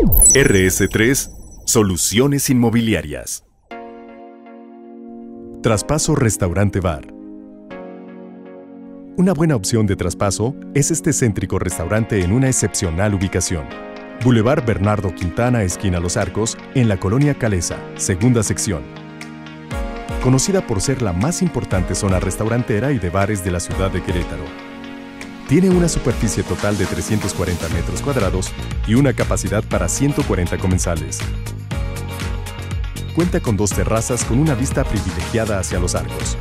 RS3 Soluciones Inmobiliarias. Traspaso Restaurante Bar. Una buena opción de traspaso es este céntrico restaurante en una excepcional ubicación. Boulevard Bernardo Quintana, esquina Los Arcos, en la colonia Calesa, segunda sección. Conocida por ser la más importante zona restaurantera y de bares de la ciudad de Querétaro. Tiene una superficie total de 340 metros cuadrados y una capacidad para 140 comensales. Cuenta con dos terrazas con una vista privilegiada hacia los arcos.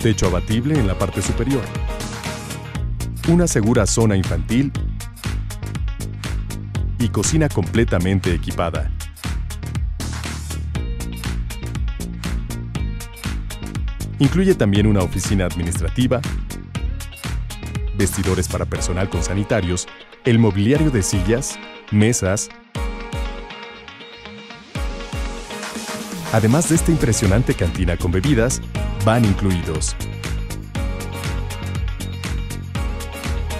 Techo abatible en la parte superior. Una segura zona infantil y cocina completamente equipada. Incluye también una oficina administrativa, vestidores para personal con sanitarios, el mobiliario de sillas, mesas, Además de esta impresionante cantina con bebidas, van incluidos.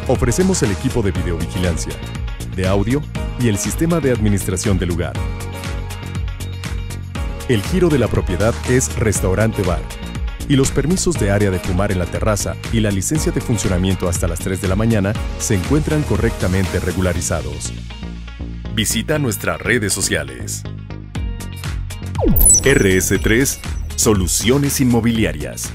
Ofrecemos el equipo de videovigilancia, de audio y el sistema de administración del lugar. El giro de la propiedad es Restaurante Bar y los permisos de área de fumar en la terraza y la licencia de funcionamiento hasta las 3 de la mañana se encuentran correctamente regularizados. Visita nuestras redes sociales. RS3 Soluciones Inmobiliarias.